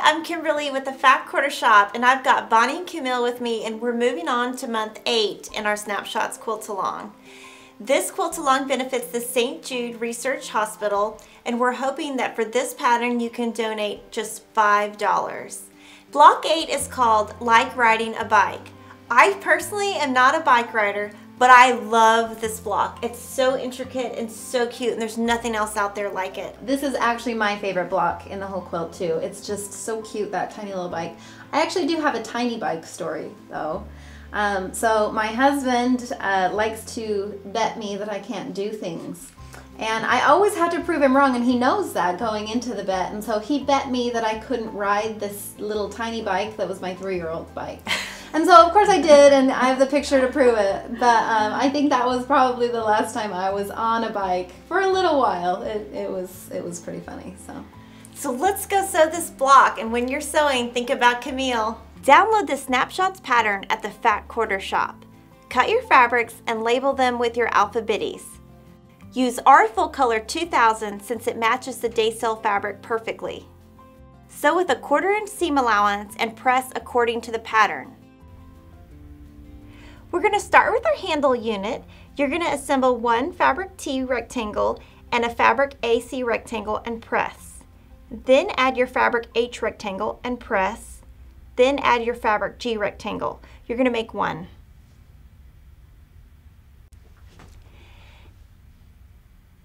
I'm Kimberly with the Fat Quarter Shop and I've got Bonnie and Camille with me and we're moving on to month 8 in our Snapshots Quilt Along. This quilt along benefits the St. Jude Research Hospital and we're hoping that for this pattern you can donate just $5. Block 8 is called Like Riding a Bike. I personally am not a bike rider, but I love this block. It's so intricate and so cute and there's nothing else out there like it. This is actually my favorite block in the whole quilt too. It's just so cute, that tiny little bike. I actually do have a tiny bike story though. Um, so my husband uh, likes to bet me that I can't do things. And I always have to prove him wrong, and he knows that going into the bet. And so he bet me that I couldn't ride this little tiny bike that was my three year old bike. And so, of course, I did, and I have the picture to prove it. But um, I think that was probably the last time I was on a bike for a little while. It, it was it was pretty funny. So, so let's go sew this block. And when you're sewing, think about Camille. Download the Snapshots pattern at the Fat Quarter Shop. Cut your fabrics and label them with your alpha alphabetties. Use Aurifil color 2000 since it matches the Daysail fabric perfectly. Sew with a quarter inch seam allowance and press according to the pattern. We're going to start with our handle unit. You're going to assemble one fabric T rectangle and a fabric AC rectangle and press. Then add your fabric H rectangle and press. Then add your fabric G rectangle. You're going to make one.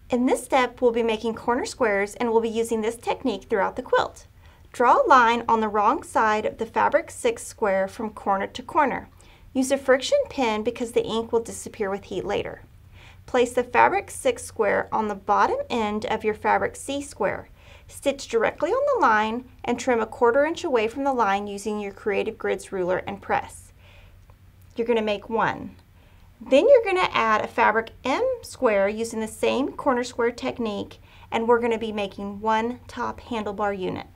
In this step, we'll be making corner squares and we'll be using this technique throughout the quilt. Draw a line on the wrong side of the fabric 6 square from corner to corner. Use a Frixion pen because the ink will disappear with heat later. Place the fabric 6 square on the bottom end of your fabric C square. Stitch directly on the line and trim a quarter inch away from the line using your Creative Grids ruler and press. You're going to make one. Then you're going to add a fabric M square using the same corner square technique and we're going to be making one top handlebar unit.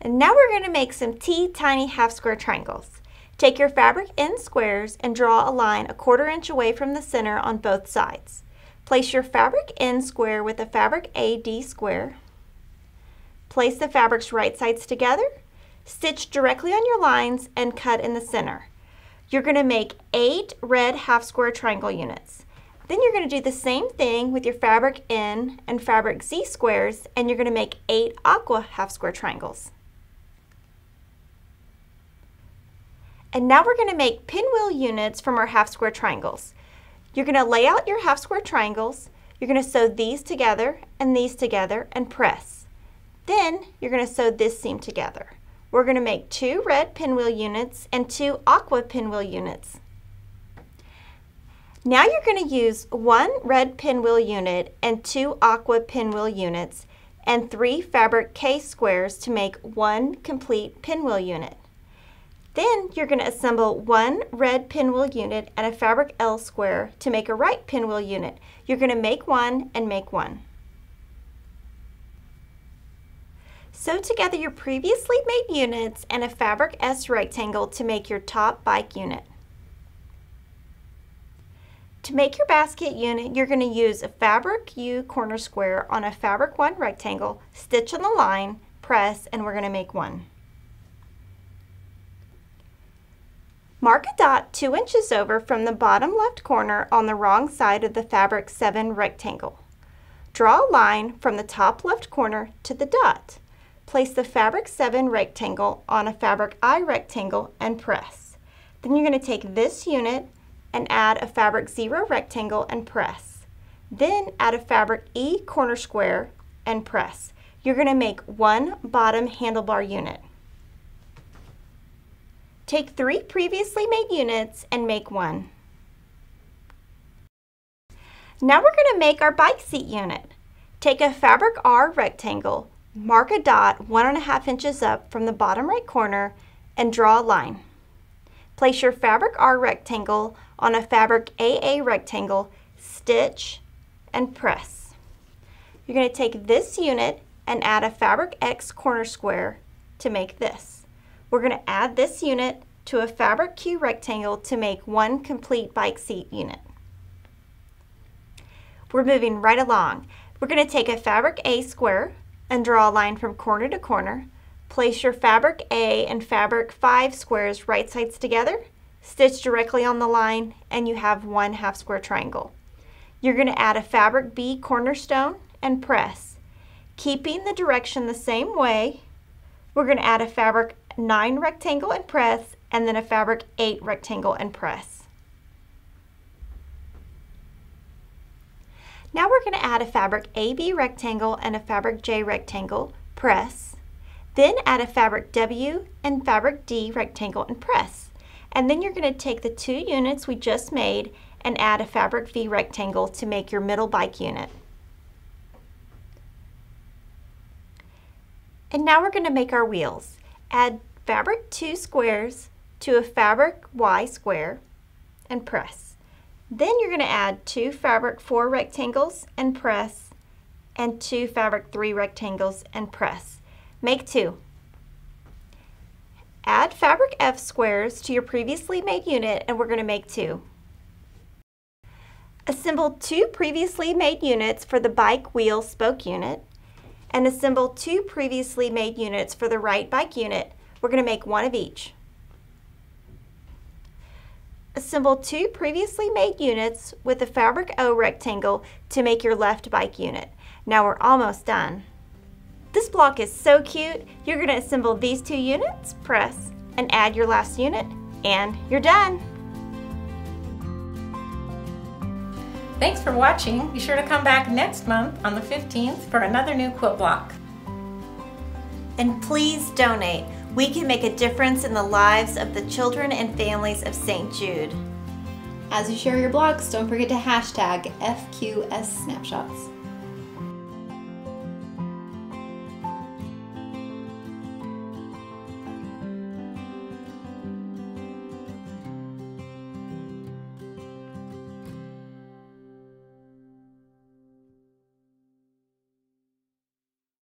And now we're going to make some T tiny half square triangles. Take your fabric N squares and draw a line a quarter inch away from the center on both sides. Place your fabric N square with a fabric AD square. Place the fabric's right sides together, stitch directly on your lines, and cut in the center. You're going to make eight red half square triangle units. Then you're going to do the same thing with your fabric N and fabric Z squares, and you're going to make eight aqua half square triangles. And now we're going to make pinwheel units from our half square triangles. You're going to lay out your half square triangles. You're going to sew these together and these together and press. Then you're going to sew this seam together. We're going to make two red pinwheel units and two aqua pinwheel units. Now you're going to use one red pinwheel unit and two aqua pinwheel units and three fabric K squares to make one complete pinwheel unit. Then you're going to assemble one red pinwheel unit and a fabric L square to make a right pinwheel unit. You're going to make one and make one. Sew together your previously made units and a fabric S rectangle to make your top bike unit. To make your basket unit, you're going to use a fabric U corner square on a fabric 1 rectangle, stitch on the line, press, and we're going to make one. Mark a dot 2 inches over from the bottom left corner on the wrong side of the fabric 7 rectangle. Draw a line from the top left corner to the dot. Place the fabric 7 rectangle on a fabric I rectangle and press. Then you're going to take this unit and add a fabric 0 rectangle and press. Then add a fabric E corner square and press. You're going to make one bottom handlebar unit. Take three previously made units and make one. Now we're going to make our bike seat unit. Take a fabric R rectangle, mark a dot one and a half inches up from the bottom right corner and draw a line. Place your fabric R rectangle on a fabric AA rectangle, stitch, and press. You're going to take this unit and add a fabric X corner square to make this. We're going to add this unit to a fabric Q rectangle to make one complete bike seat unit. We're moving right along. We're going to take a fabric A square, and draw a line from corner to corner. Place your fabric A and fabric 5 squares right sides together, stitch directly on the line, and you have one half square triangle. You're going to add a fabric B cornerstone and press. Keeping the direction the same way, we're going to add a fabric 9 rectangle and press, and then a fabric 8 rectangle and press. Now we're going to add a fabric AB rectangle and a fabric J rectangle, press. Then add a fabric W and fabric D rectangle and press. And then you're going to take the two units we just made and add a fabric V rectangle to make your middle bike unit. And now we're going to make our wheels. Add fabric 2 squares to a fabric Y square and press. Then you're going to add two fabric 4 rectangles and press and two fabric 3 rectangles and press. Make two. Add fabric F squares to your previously made unit and we're going to make two. Assemble two previously made units for the bike wheel spoke unit and assemble two previously made units for the right bike unit. We're going to make one of each. Assemble two previously made units with a fabric O rectangle to make your left bike unit. Now we're almost done. This block is so cute. You're going to assemble these two units, press, and add your last unit, and you're done. Thanks for watching. Be sure to come back next month on the 15th for another new quilt block. And please donate. We can make a difference in the lives of the children and families of St. Jude. As you share your blogs, don't forget to hashtag FQS Snapshots.